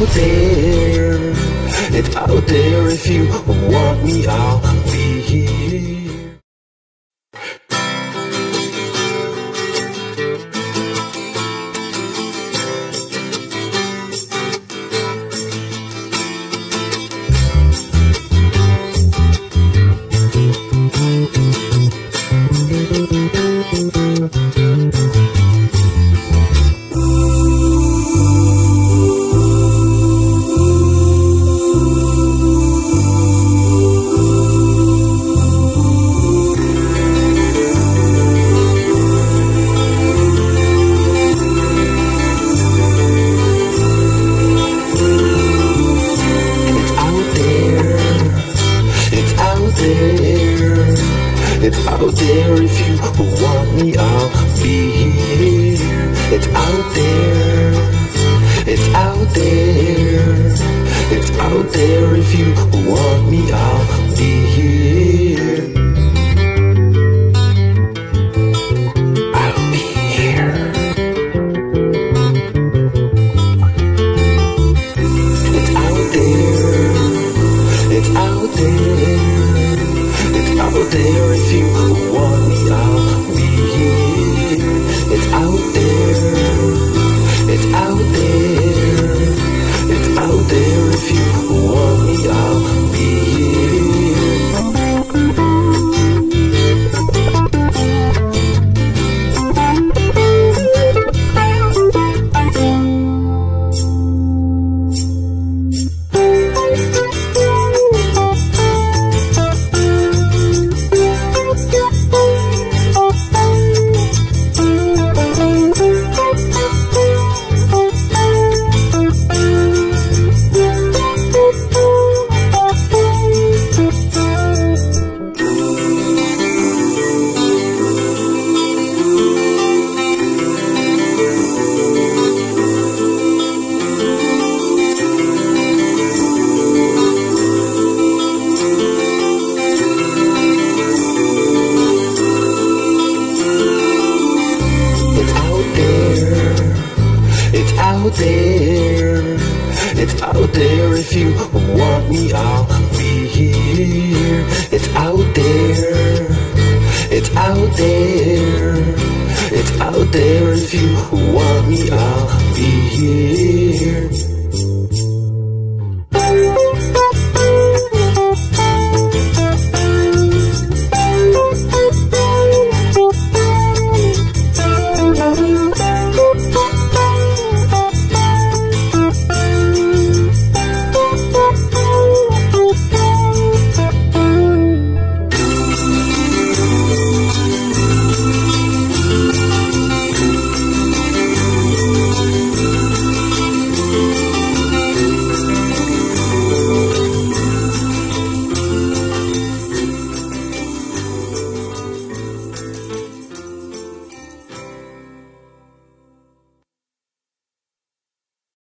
out there. It's out there. If you It's out there. If you want me, I'll be here. It's out there. It's out there. It's out there. If you want me, out there. It's out there if you want me, I'll be here. It's out there. It's out there. It's out there if you want me, I'll be here.